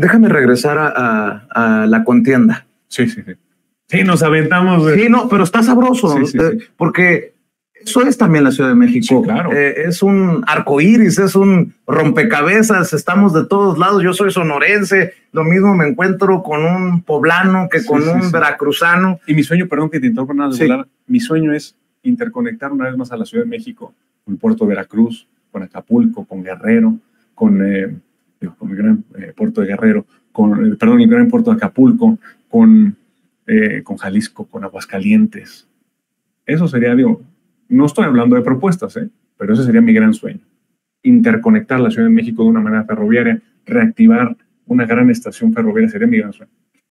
déjame regresar a, la contienda. Sí, sí, sí. Sí, nos aventamos. Sí, no, pero está sabroso, eh, porque eso es también la Ciudad de México. claro. Eh, es un arco iris, es un rompecabezas, estamos de todos lados. Yo soy sonorense, lo mismo me encuentro con un poblano que con un veracruzano. Y mi sueño, perdón que te interrumpa nada, mi sueño es interconectar una vez más a la Ciudad de México con puerto de Veracruz, con Acapulco, con Guerrero, con, eh, con el gran eh, puerto de Guerrero, con, perdón, el gran puerto de Acapulco, con, con Jalisco, con Aguascalientes. Eso sería, digo, no estoy hablando de propuestas, ¿eh? pero ese sería mi gran sueño. Interconectar la Ciudad de México de una manera ferroviaria, reactivar una gran estación ferroviaria sería mi gran sueño.